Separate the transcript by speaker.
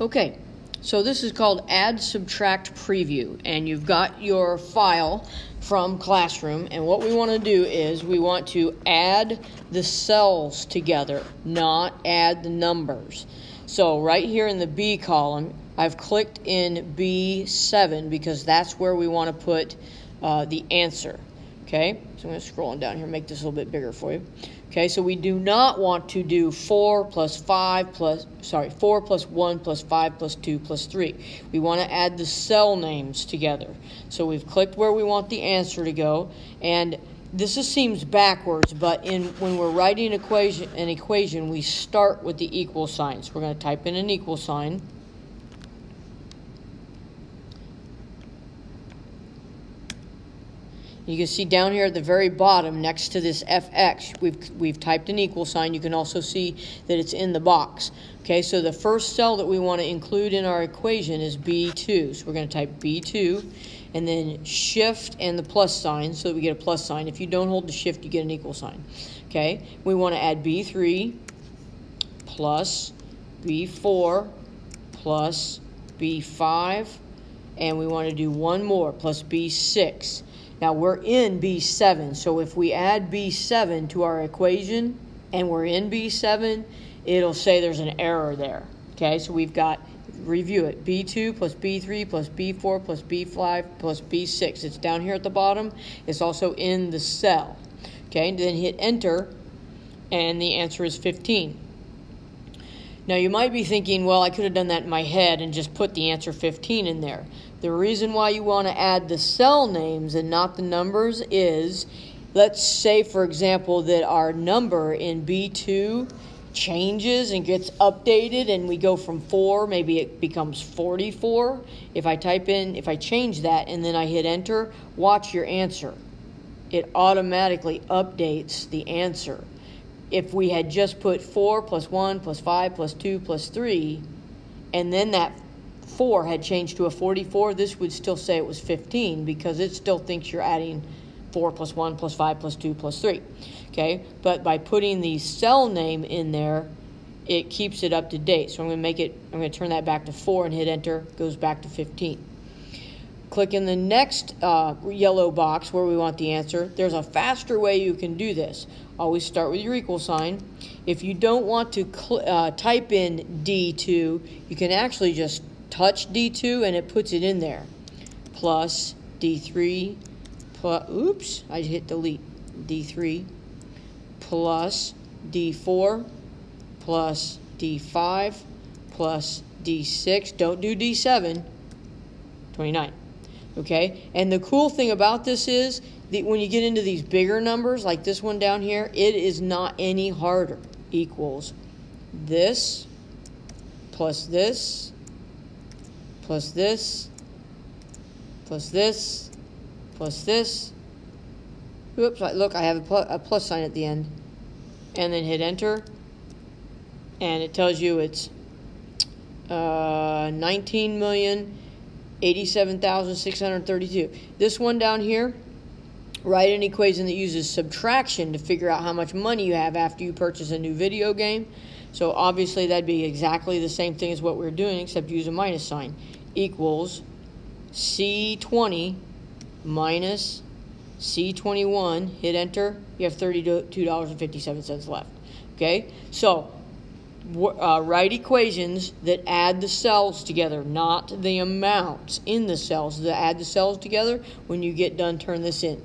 Speaker 1: Okay, so this is called Add Subtract Preview, and you've got your file from Classroom, and what we want to do is we want to add the cells together, not add the numbers. So right here in the B column, I've clicked in B7 because that's where we want to put uh, the answer. Okay, so I'm going to scroll on down here, make this a little bit bigger for you. Okay, so we do not want to do 4 plus 5 plus, sorry, 4 plus 1 plus 5 plus 2 plus 3. We want to add the cell names together. So we've clicked where we want the answer to go, and this just seems backwards, but in when we're writing equation, an equation, we start with the equal sign. So we're going to type in an equal sign. You can see down here at the very bottom next to this fx, we've, we've typed an equal sign. You can also see that it's in the box. Okay, so the first cell that we want to include in our equation is B2. So we're going to type B2 and then shift and the plus sign so that we get a plus sign. If you don't hold the shift, you get an equal sign. Okay, we want to add B3 plus B4 plus B5 and we want to do one more plus B6. Now we're in B7, so if we add B7 to our equation and we're in B7, it'll say there's an error there. Okay, so we've got, review it, B2 plus B3 plus B4 plus B5 plus B6. It's down here at the bottom. It's also in the cell. Okay, then hit enter, and the answer is 15. Now you might be thinking, well, I could have done that in my head and just put the answer 15 in there. The reason why you want to add the cell names and not the numbers is, let's say, for example, that our number in B2 changes and gets updated and we go from 4, maybe it becomes 44. If I type in, if I change that and then I hit enter, watch your answer. It automatically updates the answer. If we had just put 4 plus 1 plus 5 plus 2 plus 3, and then that 4 had changed to a 44, this would still say it was 15 because it still thinks you're adding 4 plus 1 plus 5 plus 2 plus 3. Okay, but by putting the cell name in there, it keeps it up to date. So I'm going to make it, I'm going to turn that back to 4 and hit enter, goes back to 15. Click in the next uh, yellow box where we want the answer. There's a faster way you can do this. Always start with your equal sign. If you don't want to uh, type in D2, you can actually just touch D2 and it puts it in there. Plus D3, plus, oops, I hit delete. D3 plus D4 plus D5 plus D6. Don't do D7. 29. Okay? And the cool thing about this is that when you get into these bigger numbers, like this one down here, it is not any harder. Equals this plus this plus this, plus this, plus this. Oops, look, I have a, a plus sign at the end. And then hit enter. And it tells you it's uh, 19,087,632. This one down here, write an equation that uses subtraction to figure out how much money you have after you purchase a new video game. So obviously that'd be exactly the same thing as what we're doing, except use a minus sign equals C20 minus C21, hit enter, you have $32.57 left. Okay, so uh, write equations that add the cells together, not the amounts in the cells. That add the cells together. When you get done, turn this in.